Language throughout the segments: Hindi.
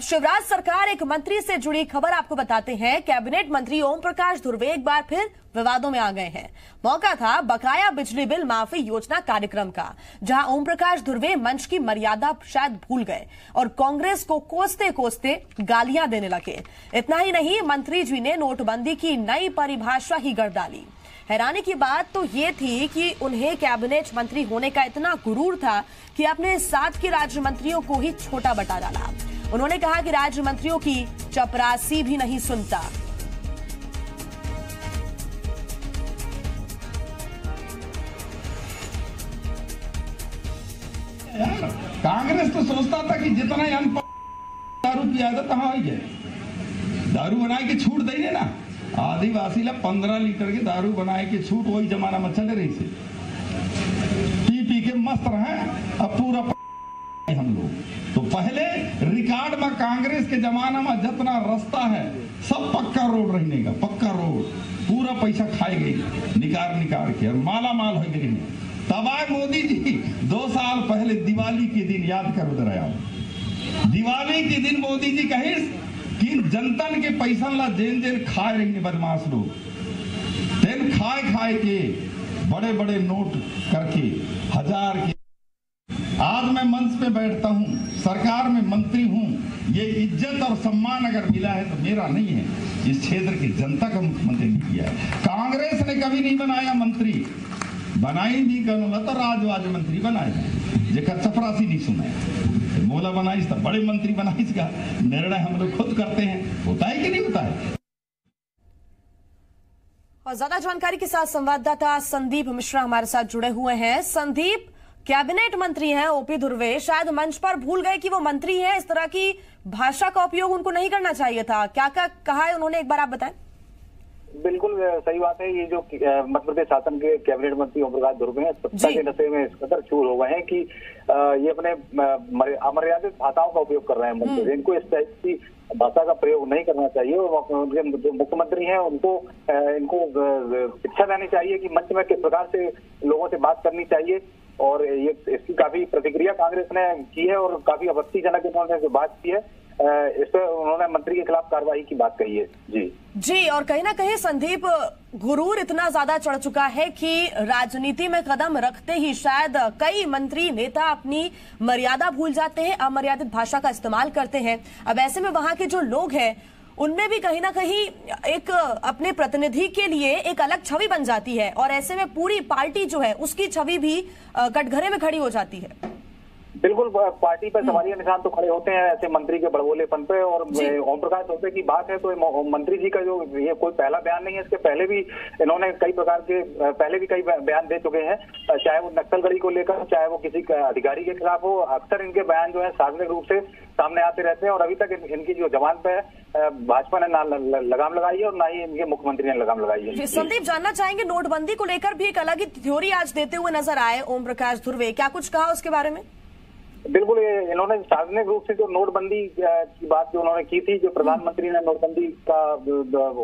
शिवराज सरकार एक मंत्री से जुड़ी खबर आपको बताते हैं। कैबिनेट मंत्री ओम प्रकाश धुर्वे एक बार फिर विवादों में आ गए हैं। मौका था बकाया बिजली बिल माफ़ी योजना कार्यक्रम का, जहाँ ओम प्रकाश धुर्वे मंच की मर्यादा शायद भूल गए और कांग्रेस को कोसते कोसते गालियाँ देने लगे। इतना ही नहीं, मंत्री जी ने नोटबंदी की नई परिभाषा ही गढ़ डाली। हैरानी की बात तो ये थी कि उन्हें कैबिनेट मंत्री होने का इतना गुरूर था कि अपने साथ के राज्य मंत्रियों को ही छोटा बटा डाला। उन्होंने कहा कि राज्य मंत्रियों की चपरासी भी नहीं सुनता। कांग्रेस तो सोचता था कि जितना ही हम दारू पिया था, तहाँ हो जाए दारू बनाए के छूट देंगे ना। आदिवासी ला पंद्रह लीटर की दारू बनाए के छूट वही जमाना में चले रही से पी पी के मस्त रहे, अब पूरा हम लोग। तो पहले कांग्रेस के जमाना में जितना रास्ता है, सब पक्का रोड रहने का, पक्का रोड। पूरा पैसा खाए गई निकार निकार के, और माला माल हो गई तब आए मोदी जी, दो साल पहले दिवाली के दिन याद कर उधर आया दिवाली के दिन मोदी जी कहे, कि जनतन के पैसा ला जेन जेन खाए रहेंगे बदमाश लोग। तेन खाए खाए के बड़े बड़े नोट करके, हज़ार के आज मैं मंच पे बैठता हूँ, सरकार में मंत्री हूँ, ये इज़्ज़त और सम्मान अगर मिला है तो मेरा नहीं है। इस क्षेत्र की जनता का मुख्यमंत्री ने किया है। कांग्रेस ने कभी नहीं बनाया मंत्री। बनाई नहीं करूँगा तो राजवाज मंत्री बनाए। जेकर चपरासी नहीं सुना मोला बनाई तो बड़े मंत्री बनाई इसका। निर्णय हम लोग खुद करते हैं। होता है कि नहीं होता है? और ज़्यादा जानकारी के साथ संवाददाता संदीप मिश्रा हमारे साथ जुड़े हुए हैं। संदीप कैबिनेट मंत्री हैं ओपी धुर्वे शायद मंच पर भूल गए कि वो मंत्री हैं। इस तरह की भाषा का उपयोग उनको नहीं करना चाहिए था। क्या क्या कहा है उन्होंने? एक बार आप बताएँ। बिल्कुल सही बात है। ये जो मध्य प्रदेश शासन के कैबिनेट मंत्री ओम प्रकाश धुर्वे हैं सत्ता के नशे में इस कदर चूर हो गए हैं कि ये अपने अमर्यादित भाषाओं का उपयोग कर रहे हैं मंत्री। इनको इस टाइप की भाषा का प्रयोग नहीं करना चाहिए और उनके जो मुख्यमंत्री हैं उनको इनको शिक्षा देनी चाहिए कि मंच में किस प्रकार से लोगों से बात करनी चाहिए। और ये इसकी काफ़ी प्रतिक्रिया कांग्रेस ने की है और काफ़ी आपत्तिजनक इन्होंने जो बात की है इस पर उन्होंने मंत्री के खिलाफ कार्रवाई की बात कही है। जी। जी, और कहीं ना कहीं संदीप, गुरूर इतना ज़्यादा चढ़ चुका है कि राजनीति में कदम रखते ही शायद कई मंत्री नेता अपनी मर्यादा भूल जाते हैं, अमर्यादित भाषा का इस्तेमाल करते हैं। अब ऐसे में वहाँ के जो लोग हैं उनमें भी कहीं ना कहीं एक, अपने प्रतिनिधि के लिए एक अलग छवि बन जाती है। और ऐसे में पूरी पार्टी जो है, उसकी छवि भी कटघरे में खड़ी हो जाती है। बिल्कुल पार्टी पर सवालिया निशान तो खड़े होते हैं ऐसे मंत्री के बड़बोलेपन पे और ओम प्रकाश चौधरी की बात है तो मंत्री जी का जो ये कोई पहला बयान नहीं है इसके पहले भी इन्होंने कई प्रकार के पहले भी कई बयान दे चुके हैं चाहे वो नक्सलगढ़ी को लेकर चाहे वो किसी अधिकारी के खिलाफ हो अक्सर इनके बयान जो है सार्वजनिक रूप से सामने आते रहते हैं और अभी तक इनकी जो जवान पे भाजपा ने ना लगाम लगाई है और ना ही इनके मुख्यमंत्री ने लगाम लगाई है। संदीप जानना चाहेंगे नोटबंदी को लेकर भी एक अलग ही थ्योरी आज देते हुए नज़र आए ओम प्रकाश धुर्वे क्या कुछ कहा उसके बारे में? बिल्कुल इन्होंने सार्वजनिक रूप से जो नोटबंदी की बात जो उन्होंने की थी जो प्रधानमंत्री ने नोटबंदी का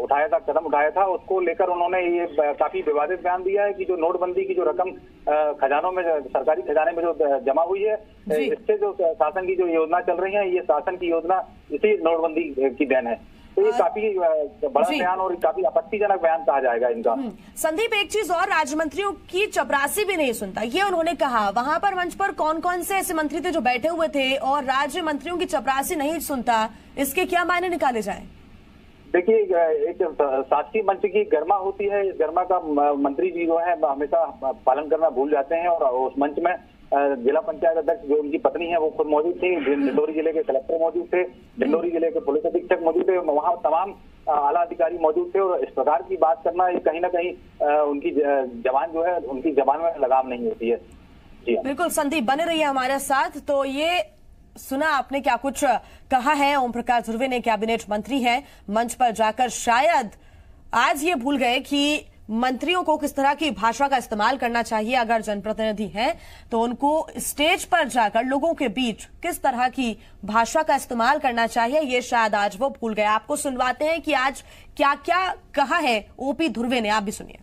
उठाया था कदम उठाया था उसको लेकर उन्होंने ये काफ़ी विवादित बयान दिया है कि जो नोटबंदी की जो रकम खजानों में सरकारी खजाने में जो जमा हुई है इससे जो शासन की जो योजना चल रही है ये शासन की योजना इसी नोटबंदी की देन है। तो ये काफ़ी बड़ा बयान और काफ़ी आपत्तिजनक बयान कहा जाएगा इनका। संदीप एक चीज़ और राज्य मंत्रियों की चपरासी भी नहीं सुनता ये उन्होंने कहा वहाँ पर मंच पर कौन कौन से ऐसे मंत्री थे जो बैठे हुए थे और राज्य मंत्रियों की चपरासी नहीं सुनता इसके क्या मायने निकाले जाए? देखिए एक शासकीय मंच की गरिमा होती है इस गरिमा का मंत्री जी जो है हमेशा पालन करना भूल जाते हैं और उस मंच में जिला पंचायत अध्यक्ष जो उनकी पत्नी है वो खुद मौजूद थी। डिंडोरी ज़िले के कलेक्टर मौजूद थे डिंडोरी ज़िले के पुलिस अधीक्षक मौजूद थे वहाँ तमाम आला अधिकारी मौजूद थे और इस प्रकार की बात करना ये कहीं ना कहीं उनकी जवान जो है उनकी जवान में लगाम नहीं होती है। जी बिल्कुल संदीप बने रहिए हमारे साथ। तो ये सुना आपने क्या कुछ कहा है? ओम प्रकाश ध्रुवे ने कैबिनेट मंत्री हैं मंच पर जाकर शायद आज ये भूल गए कि मंत्रियों को किस तरह की भाषा का इस्तेमाल करना चाहिए? अगर जनप्रतिनिधि हैं तो उनको स्टेज पर जाकर लोगों के बीच किस तरह की भाषा का इस्तेमाल करना चाहिए, ये शायद आज वो भूल गए। आपको सुनवाते हैं कि आज क्या क्या कहा है ओपी ध्रुवे ने, आप भी सुनिए।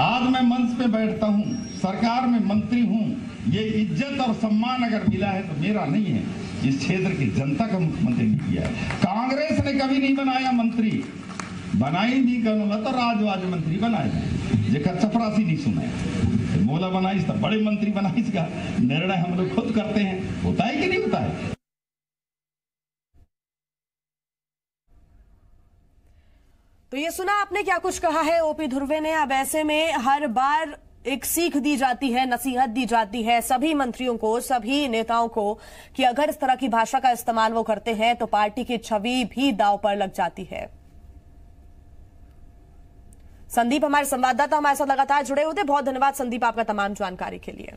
आज मैं मंच पे बैठता हूँ, सरकार में मंत्री हूँ, ये इज़्ज़त और सम्मान अगर मिला है तो मेरा नहीं है। इस क्षेत्र की जनता का मुख्यमंत्री ने किया है। कांग्रेस ने कभी नहीं बनाया मंत्री। बनाई नहीं करो तो राजवाज मंत्री बनाए। जेकर चपरासी नहीं सुना। मोला बनाई तो बड़े मंत्री बनाई इसका। निर्णय हम लोग खुद करते हैं। होता है कि नहीं होता है? तो ये सुना आपने क्या कुछ कहा है? ओपी ध्रुवे ने, अब ऐसे में हर बार एक सीख दी जाती है, नसीहत दी जाती है सभी मंत्रियों को, सभी नेताओं को, कि अगर इस तरह की भाषा का इस्तेमाल वो करते हैं तो पार्टी की छवि भी दाव पर लग जाती है। संदीप, हमारे संवाददाता हमारे साथ लगातार जुड़े होते बहुत धन्यवाद संदीप आपका तमाम जानकारी के लिए।